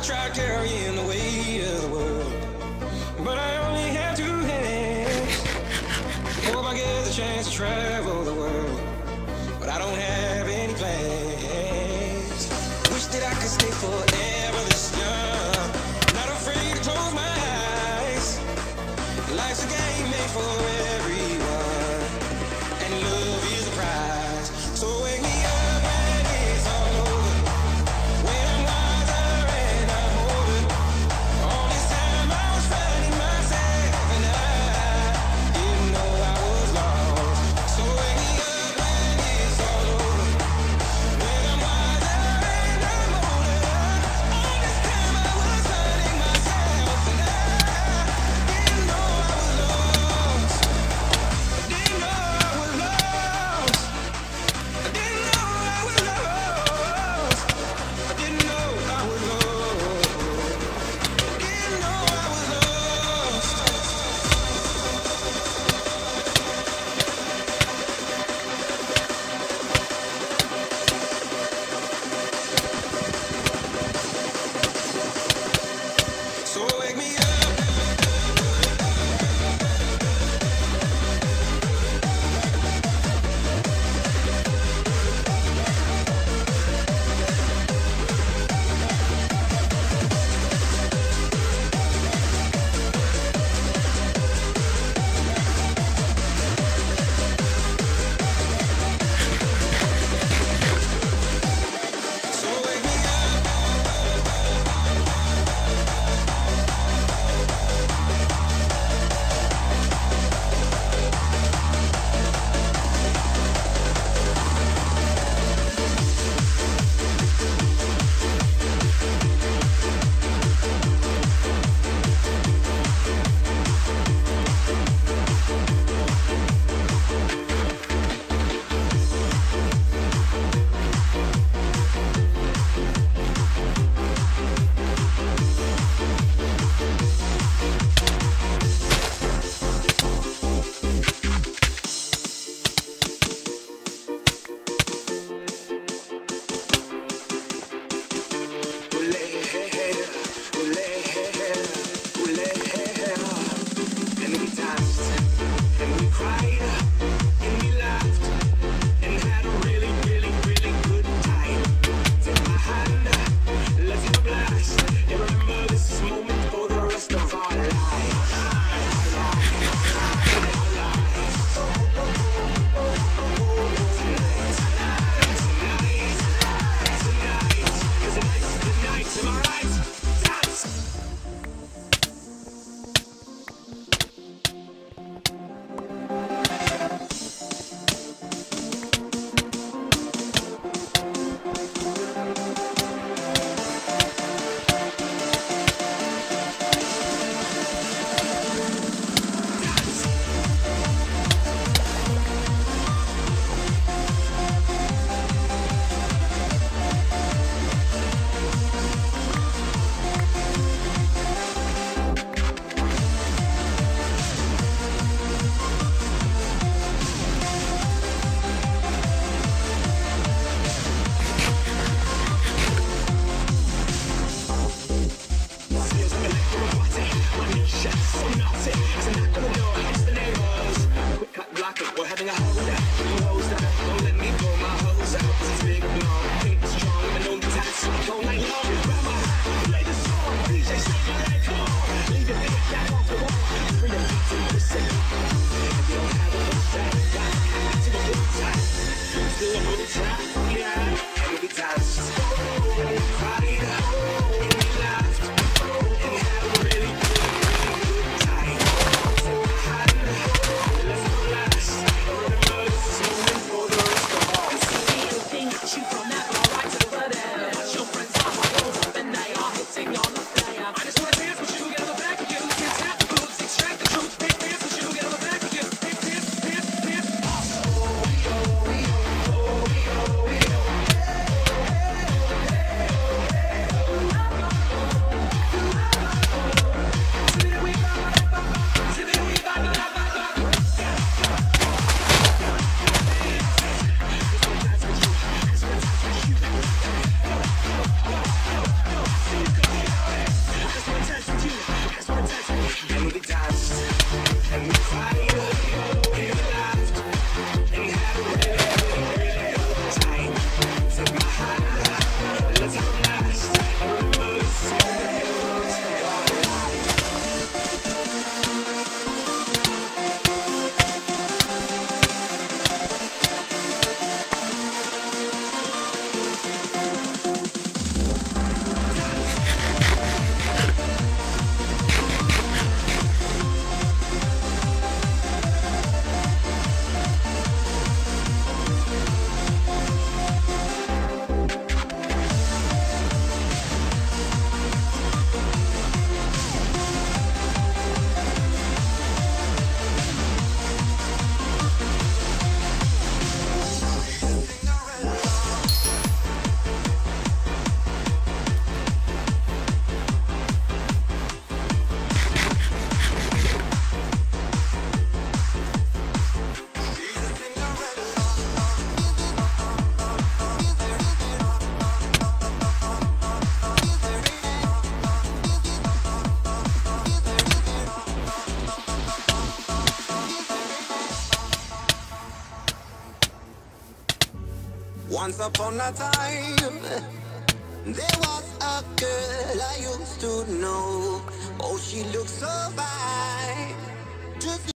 I tried carrying the weight of the world, but I only have two hands. Hope I get the chance to travel the world, but I don't have any plans. Wish that I could stay forever. Step Once upon a time, there was a girl I used to know. Oh, she looked so fine. Just